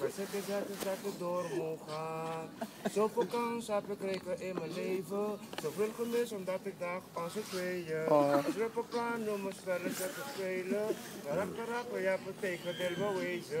Maar zeker zeker ik door mogen. gaan. Zoveel kans heb ik gekregen in mijn leven. Zoveel gemis omdat ik dacht aan ze tweeën. Ik op een plan om mijn verder te spelen. Rappen rappen, ja betekent heel bewezen.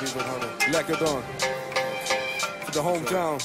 doe wat harder. Lekker dan. Voor de hometown.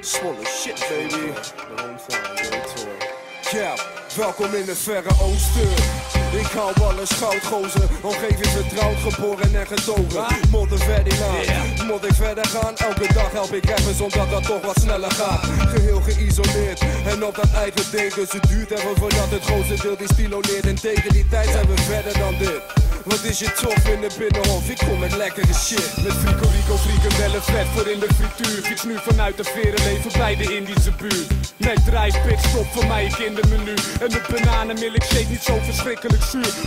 Swolle shit, baby. De hometown, World Tour. Ja, welkom in het verre oosten. Ik hou alles goud, gozer. Omgeving vertrouwd, geboren en getogen. Modder verder aan, moet ik verder gaan. Elke dag help ik rappers omdat dat toch wat sneller gaat. Geheel geïsoleerd en op dat eigen ding. Dus het duurt even voordat het grootste deel die stilo leert. En tegen die tijd zijn we verder dan dit. Wat is je tof in de binnenhof? Ik kom met lekkere shit. Met Frico Rico frikandellen vet voor in de frituur. Fiets nu vanuit de verenleven bij de Indische buurt. Met drijf, pitstop voor mij ik in de menu. En de bananenmilkshake niet zo verschrikkelijk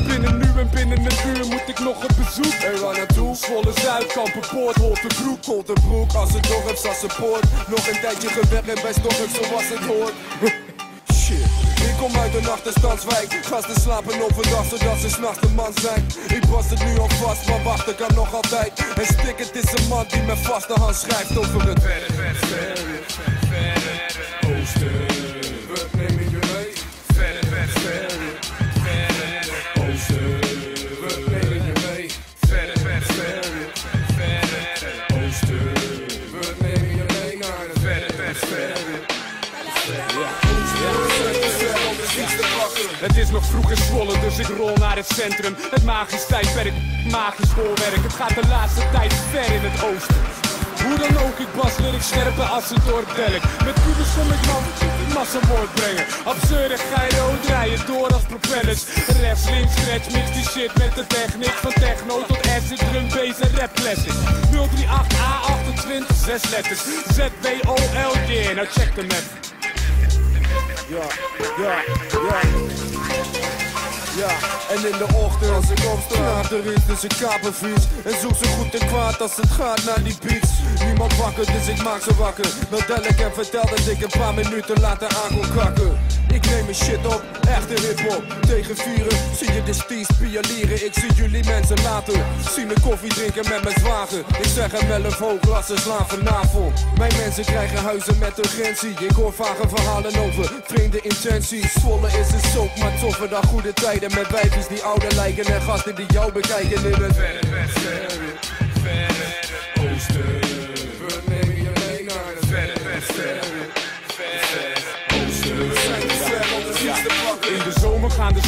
Binnen nu en binnen een uur moet ik nog op bezoek. Hey, waar naartoe? Zwolle Zuid, Kampenpoort, Holtenbroek. Koltenbroek, als het dorp staat support. Nog een tijdje gewerkt en bij Stork zoals het hoort. Ik kom uit een achterstandswijk. Gasten slapen overdag zodat ze s'nachts de man zijn. Ik was het nu al vast, maar wachten kan nog altijd. En stik, het is een man die met vaste hand schrijft over het verre, verre, verre oosten. Het is nog vroeg in Zwolle, dus ik rol naar het centrum. Het magisch tijdperk, magisch voorwerk. Het gaat de laatste tijd ver in het oosten. Hoe dan ook, ik bas ik scherpe assen door Delk. Met kubus kom ik man, massa woord brengen. Absurde gyro draaien door als propellers. Rechts, links, scratch, mix die shit met de techniek. Van techno tot acid, drum, bass en rap classic. 038A28, zes letters. Z-B-O-L, yeah, nou check hem even. Ja, ja, ja. Ja, en in de ochtend als ik opsta, er is dus ik kaap En zoek zo goed en kwaad als het gaat naar die beats. Niemand wakker, dus ik maak ze wakker. Bel ik en vertel dat ik een paar minuten later aan kon kakken neem mijn shit op, echte hip-hop. Tegen vieren, zie je de steeds pialieren Ik zie jullie mensen later. Zie me koffie drinken met mijn zwager. Ik zeg hem wel een hooglassen slaan vanavond. Mijn mensen krijgen huizen met urgentie Ik hoor vage verhalen over vreemde intenties. Zwolle is een soap, maar toffer dan goede tijden. Met wijfjes die ouder lijken en gasten die jou bekijken in het verre,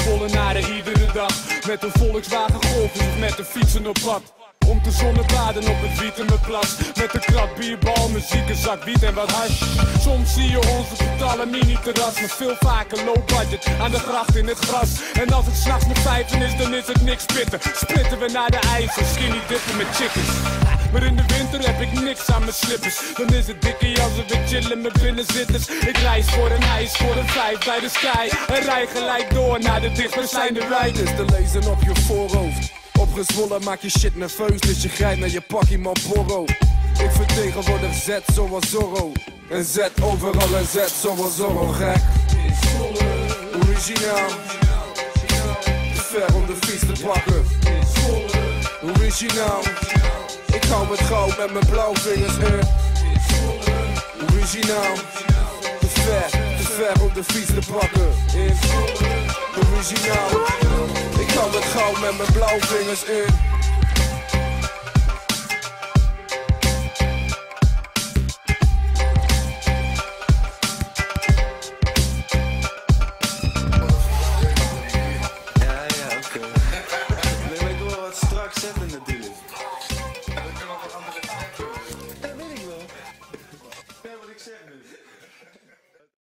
Zwollenaren iedere dag. Met een Volkswagen Golf of met de fietsen op pad. Om te zonnebaden op het Wietenplas Met een krat bierbal, muziek, een zak wiet en wat hash. Soms zie je ons alle mini-terras Maar veel vaker low budget aan de gracht in het gras. En als het s'nachts nog vijven is, dan is het niks pitten Splitten we naar de ijzer, skinny dippen met chickens. Maar in de winter heb ik niks aan mijn slippers. Dan is het dikke jas en we chillen met binnenzitters. Ik reis voor een ijs, voor een vijf bij de sky. En rij gelijk door naar de dichtstbijzijnde is te lezen op je voorhoofd. Opgezwollen maak je shit nerveus, dus je grijpt naar je pakkie Marlboro Ik vertegenwoordig Z zoals Zorro. En Z overal en Z zoals Zorro, gek. Originaal Ver om de fiets te pakken Originaal Ik hou het goud met mijn blauwvingers in. Originaal, te ver, te ver om de fiets te pakken. In, originaal, ik hou het gauw met mijn blauwvingers in.